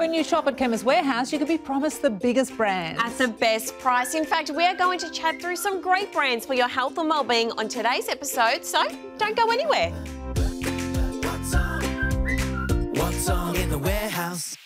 When you shop at Chemist Warehouse, you can be promised the biggest brands. At the best price. In fact, we are going to chat through some great brands for your health and well-being on today's episode, so don't go anywhere. What's on? What's on in the warehouse?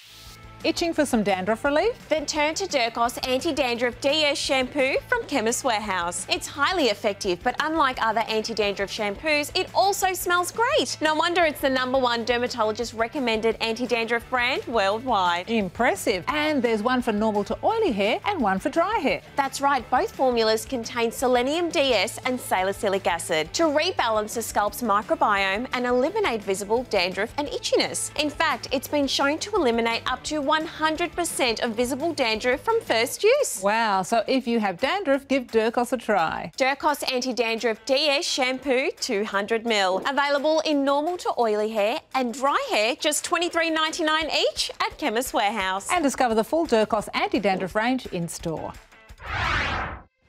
Itching for some dandruff relief? Then turn to Dercos Anti-Dandruff DS Shampoo from Chemist Warehouse. It's highly effective, but unlike other anti-dandruff shampoos, it also smells great. No wonder it's the number one dermatologist recommended anti-dandruff brand worldwide. Impressive. And there's one for normal to oily hair and one for dry hair. That's right, both formulas contain selenium DS and salicylic acid to rebalance the scalp's microbiome and eliminate visible dandruff and itchiness. In fact, it's been shown to eliminate up to 100% of visible dandruff from first use. Wow, so if you have dandruff, give Dercos a try. Dercos Anti-Dandruff DS Shampoo 200ml. Available in normal to oily hair and dry hair, just $23.99 each at Chemist Warehouse. And discover the full Dercos anti-dandruff range in store.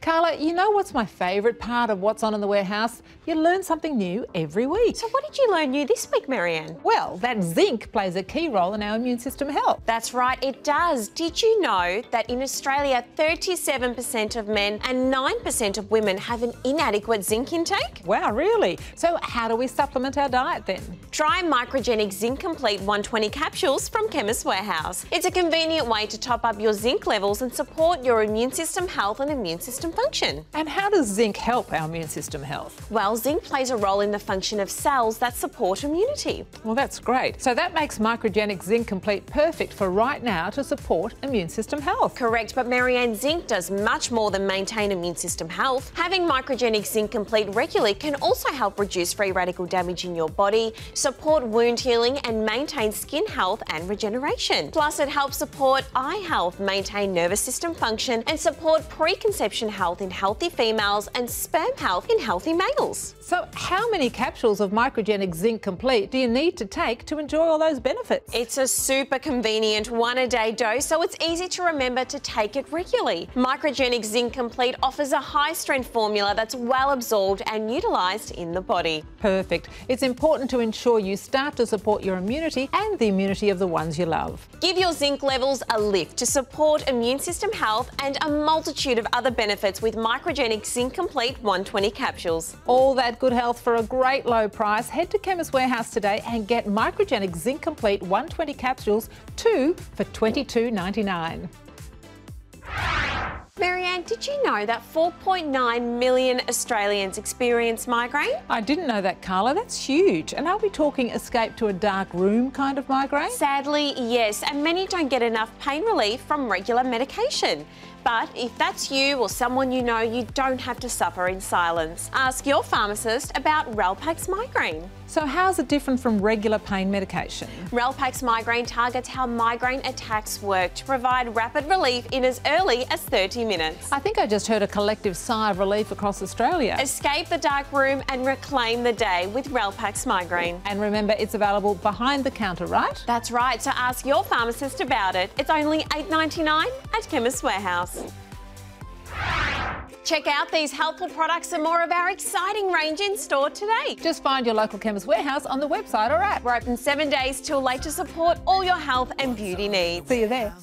Carla, you know what's my favourite part of what's on in the warehouse? You learn something new every week. So what did you learn new this week, Marianne? Well, that zinc plays a key role in our immune system health. That's right, it does. Did you know that in Australia, 37% of men and 9% of women have an inadequate zinc intake? Wow, really? So how do we supplement our diet then? Try Microgenic Zinc Complete 120 capsules from Chemist Warehouse. It's a convenient way to top up your zinc levels and support your immune system health and immune system function. And how does zinc help our immune system health? Well, zinc plays a role in the function of cells that support immunity. Well, that's great. So that makes Microgenic Zinc Complete perfect for right now to support immune system health. Correct, but Marianne, zinc does much more than maintain immune system health. Having Microgenic Zinc Complete regularly can also help reduce free radical damage in your body, support wound healing and maintain skin health and regeneration. Plus, it helps support eye health, maintain nervous system function and support preconception health in healthy females and sperm health in healthy males. So how many capsules of Microgenic Zinc Complete do you need to take to enjoy all those benefits? It's a super convenient one a day dose, so it's easy to remember to take it regularly. Microgenic Zinc Complete offers a high strength formula that's well absorbed and utilised in the body. Perfect. It's important to ensure you start to support your immunity and the immunity of the ones you love. Give your zinc levels a lift to support immune system health and a multitude of other benefits with Microgenic Zinc Complete 120 capsules. All that good health for a great low price. Head to Chemist Warehouse today and get Microgenic Zinc Complete 120 capsules, two for $22.99. Marianne, did you know that 4.9 million Australians experience migraine? I didn't know that, Carla. That's huge. And are we talking escape to a dark room kind of migraine? Sadly, yes, and many don't get enough pain relief from regular medication. But if that's you or someone you know, you don't have to suffer in silence. Ask your pharmacist about Relpax migraine. So how's it different from regular pain medication? Relpax migraine targets how migraine attacks work to provide rapid relief in as early as 30 minutes. I think I just heard a collective sigh of relief across Australia. Escape the dark room and reclaim the day with Relpax migraine. And remember, it's available behind the counter, right? That's right, so ask your pharmacist about it. It's only $8.99 at Chemist Warehouse. Check out these helpful products and more of our exciting range in store today. Just find your local Chemist Warehouse on the website or app. We're open seven days till late to support all your health and beauty needs. See you there.